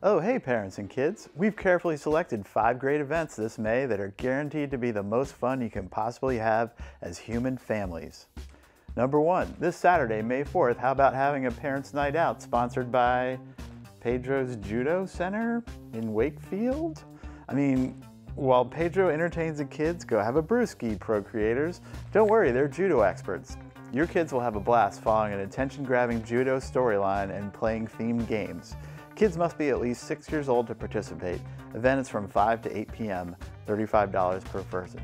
Oh, hey, parents and kids. We've carefully selected five great events this May that are guaranteed to be the most fun you can possibly have as human families. Number one, this Saturday, May 4th, how about having a parents' night out sponsored by Pedro's Judo Center in Wakefield? I mean, while Pedro entertains the kids, go have a brewski, pro creators. Don't worry, they're judo experts. Your kids will have a blast following an attention grabbing judo storyline and playing themed games. Kids must be at least six years old to participate. Event is from 5 to 8 p.m., $35 per person.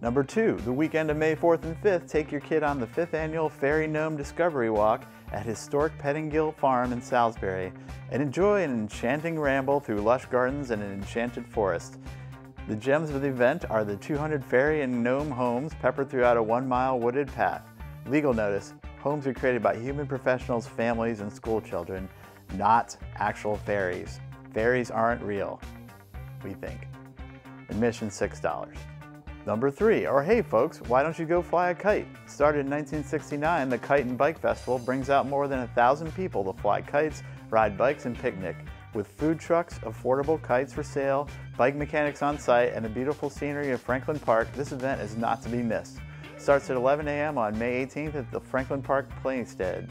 Number two, the weekend of May 4th and 5th, take your kid on the 5th annual Fairy Gnome Discovery Walk at historic Pettengill Farm in Salisbury and enjoy an enchanting ramble through lush gardens and an enchanted forest. The gems of the event are the 200 fairy and gnome homes peppered throughout a one mile wooded path. Legal notice homes are created by human professionals, families, and school children not actual fairies. Fairies aren't real, we think. Admission $6. Number three, or hey folks, why don't you go fly a kite? Started in 1969, the Kite and Bike Festival brings out more than a thousand people to fly kites, ride bikes, and picnic. With food trucks, affordable kites for sale, bike mechanics on site, and the beautiful scenery of Franklin Park, this event is not to be missed. Starts at 11 a.m. on May 18th at the Franklin Park Playstead.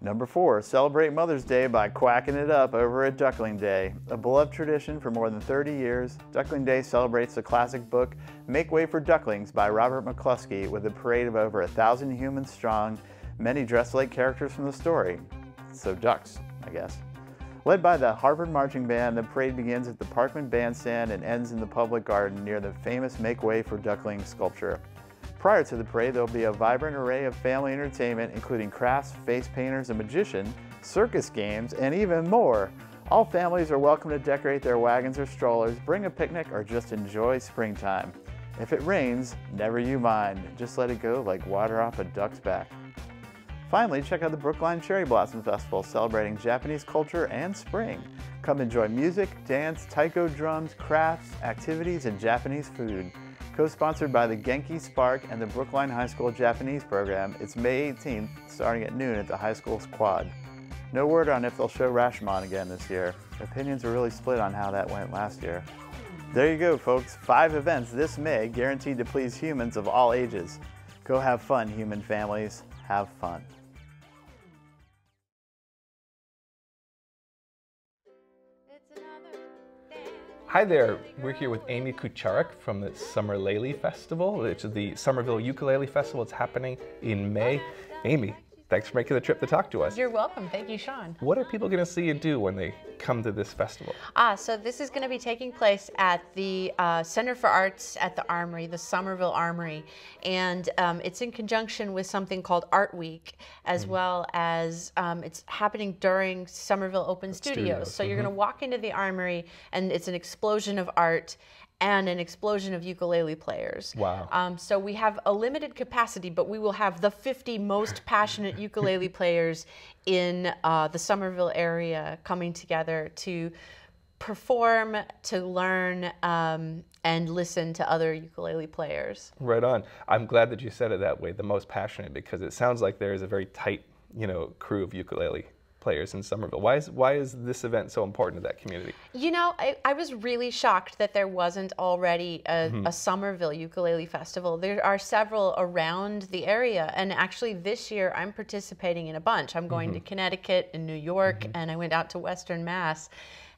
Number four, celebrate Mother's Day by quacking it up over at Duckling Day. A beloved tradition for more than 30 years, Duckling Day celebrates the classic book Make Way for Ducklings by Robert McCloskey with a parade of over a thousand humans strong, many dressed like characters from the story. So ducks, I guess. Led by the Harvard Marching Band, the parade begins at the Parkman Bandstand and ends in the public garden near the famous Make Way for Ducklings sculpture. Prior to the parade, there will be a vibrant array of family entertainment, including crafts, face painters, a magician, circus games, and even more. All families are welcome to decorate their wagons or strollers, bring a picnic, or just enjoy springtime. If it rains, never you mind. Just let it go like water off a duck's back. Finally, check out the Brookline Cherry Blossom Festival celebrating Japanese culture and spring. Come enjoy music, dance, taiko drums, crafts, activities, and Japanese food. Co-sponsored by the Genki Spark and the Brookline High School Japanese program, it's May 18th, starting at noon at the high school's quad. No word on if they'll show Rashomon again this year. Opinions are really split on how that went last year. There you go, folks. Five events this May guaranteed to please humans of all ages. Go have fun, human families. Have fun. Hi there, we're here with Amy Kucharik from the SomerLele Festival, which is the Somerville Ukulele Festival. It's happening in May. Amy, thanks for making the trip to talk to us. You're welcome. Thank you, Sean. What are people going to see and do when they come to this festival? Ah, so this is going to be taking place at the uh, Center for Arts at the Armory, the Somerville Armory, and um, it's in conjunction with something called Art Week, as mm. well as um, it's happening during Somerville Open Studios. Studios. So mm-hmm. you're going to walk into the Armory, and it's an explosion of art and an explosion of ukulele players. Wow. Um, so we have a limited capacity, but we will have the 50 most passionate ukulele players in uh, the Somerville area coming together to perform, to learn, um, and listen to other ukulele players. Right on. I'm glad that you said it that way, the most passionate, because it sounds like there is a very tight, you know, crew of ukulele players in Somerville. Why is why is this event so important to that community? You know, I, I was really shocked that there wasn't already a, mm-hmm. a, Somerville ukulele festival. There are several around the area, and actually this year I'm participating in a bunch. I'm going mm-hmm. to Connecticut and New York, mm-hmm. and I went out to Western Mass.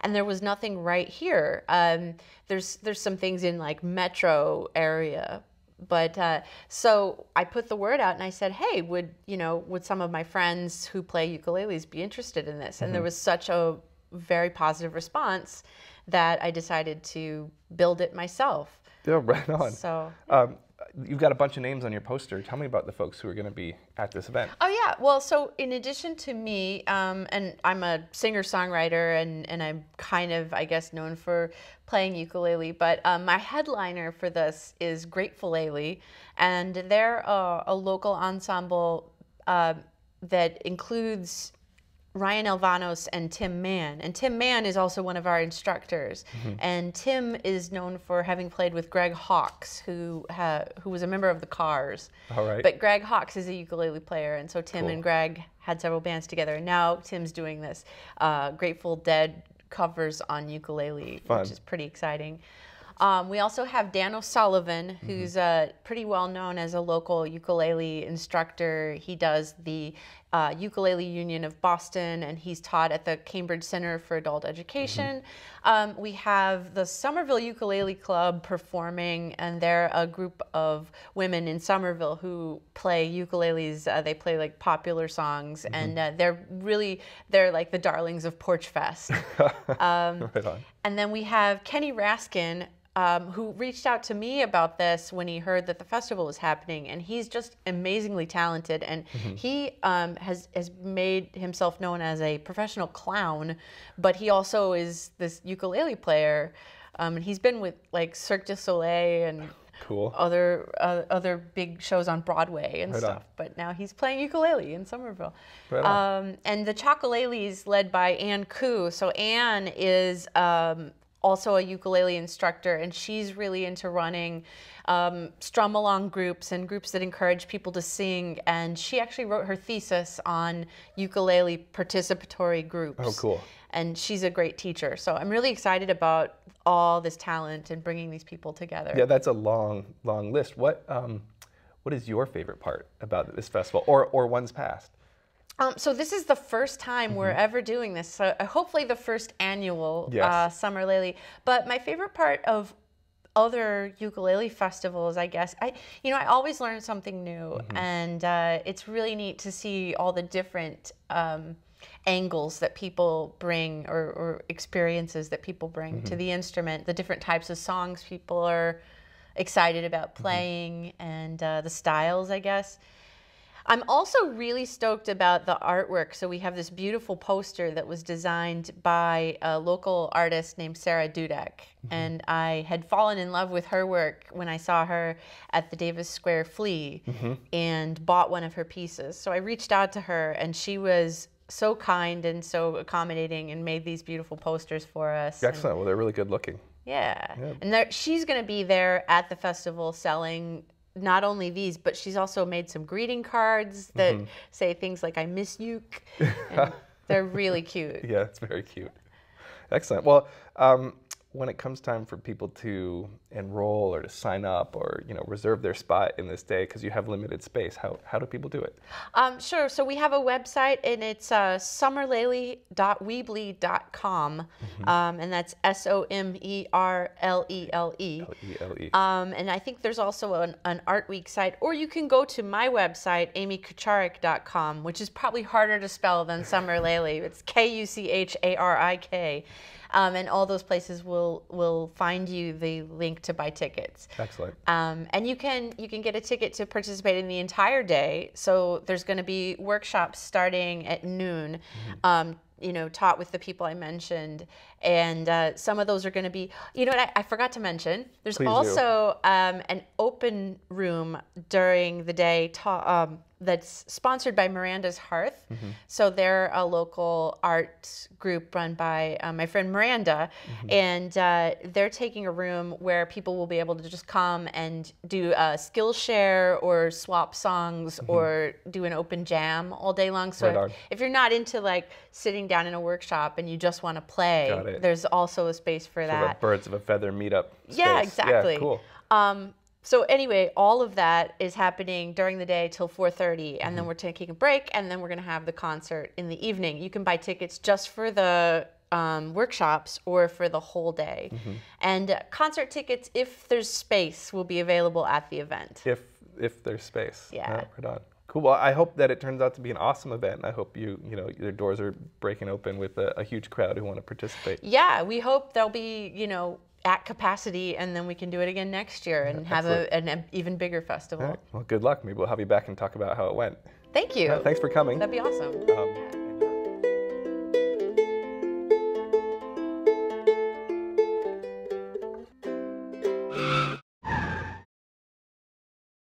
And there was nothing right here. Um, there's there's some things in like metro area, but uh, so I put the word out and I said, "Hey, would you know, would some of my friends who play ukuleles be interested in this?" And mm-hmm. there was such a very positive response that I decided to build it myself. Yeah, right on. So, um, you've got a bunch of names on your poster. Tell me about the folks who are going to be at this event. Oh yeah, well, so in addition to me, um, and I'm a singer-songwriter, and and I'm kind of, I guess, known for playing ukulele. But um, my headliner for this is Grateful Lely, and they're a, a local ensemble uh, that includes Ryan Elvanos and Tim Mann. And Tim Mann is also one of our instructors. Mm-hmm. And Tim is known for having played with Greg Hawkes, who ha- who was a member of the Cars. All right. But Greg Hawkes is a ukulele player, and so Tim cool. and Greg had several bands together. And now Tim's doing this uh, Grateful Dead covers on ukulele, Fun. which is pretty exciting. Um, we also have Dan O'Sullivan, Mm-hmm. who's uh, pretty well known as a local ukulele instructor. He does the uh, Ukulele Union of Boston, and he's taught at the Cambridge Center for Adult Education. Mm-hmm. Um, we have the Somerville Ukulele Club performing, and they're a group of women in Somerville who play ukuleles. Uh, they play like popular songs, Mm-hmm. and uh, they're really they're like the darlings of Porch Fest. Um, right on. And then we have Kenny Raskin, um, who reached out to me about this when he heard that the festival was happening, and he's just amazingly talented. And he um, has has made himself known as a professional clown, but he also is this ukulele player. Um, and he's been with like Cirque du Soleil and Cool. other uh, other big shows on Broadway and Right on. stuff. But now he's playing ukulele in Somerville. Right on. Um, and the Chocolale's led by Anne Koo. So Anne is um, also a ukulele instructor, and she's really into running um, strum along groups and groups that encourage people to sing. And she actually wrote her thesis on ukulele participatory groups. Oh, cool. And she's a great teacher. So I'm really excited about all this talent and bringing these people together. Yeah, that's a long, long list. What um, what is your favorite part about this festival, or or one's past? Um, so this is the first time we're Mm-hmm. ever doing this. So uh, hopefully the first annual Yes. uh, SomerLele. But my favorite part of other ukulele festivals, I guess, I you know I always learn something new, Mm-hmm. and uh, it's really neat to see all the different. Um, angles that people bring or, or experiences that people bring Mm-hmm. to the instrument the different types of songs people are excited about Mm-hmm. playing and uh, the styles i guess I'm also really stoked about the artwork. So we have this beautiful poster that was designed by a local artist named Sarah Dudek. Mm-hmm. And I had fallen in love with her work when I saw her at the Davis Square Flea mm-hmm. and bought one of her pieces. So I reached out to her and she was so kind and so accommodating and made these beautiful posters for us. And- Excellent. Well, they're really good looking. yeah. And she's going to be there at the festival selling not only these, but she's also made some greeting cards that Mm-hmm. say things like "I miss you." They're really cute. Yeah, it's very cute. Excellent. Well, um, when it comes time for people to enroll or to sign up or you know reserve their spot in this day because you have limited space, how how do people do it? Um, sure. So we have a website, and it's uh, somerlele.weebly.com, Mm-hmm. um, and that's S O M E R L E L E. E L E. Um, and I think there's also an, an Art Week site, or you can go to my website, amykucharik.com, which is probably harder to spell than SomerLele. It's K U C H A R I K. Um, and all those places will will find you the link to buy tickets. Excellent. Um, and you can you can get a ticket to participate in the entire day. So there's going to be workshops starting at noon. Um, you know, taught with the people I mentioned, and uh, some of those are going to be. You know what? I, I forgot to mention. There's Please also um, an open room during the day. Ta- um, that's sponsored by Miranda's Hearth. Mm-hmm. So they're a local art group run by uh, my friend Miranda, Mm-hmm. and uh, they're taking a room where people will be able to just come and do a Skillshare or swap songs or do an open jam all day long. So Mm-hmm. Right if, if you're not into like sitting down in a workshop and you just want to play, there's also a space for Sort of that. birds of a feather meetup. Yeah, exactly. Yeah, cool. Um, so anyway, all of that is happening during the day till 4:30, and then Mm-hmm. we're taking a break, and then we're going to have the concert in the evening. You can buy tickets just for the um, workshops or for the whole day. Mm-hmm. And uh, concert tickets, if there's space, will be available at the event. If if there's space. Yeah. right on. Cool. Well, I hope that it turns out to be an awesome event. I hope you you know your doors are breaking open with a, a huge crowd who want to participate. Yeah, we hope there'll be, you know, at capacity, and then we can do it again next year and have a, an, an even bigger festival. Right. Well, good luck. Maybe we'll have you back and talk about how it went. Thank you. Thanks for coming. That'd be awesome. Um,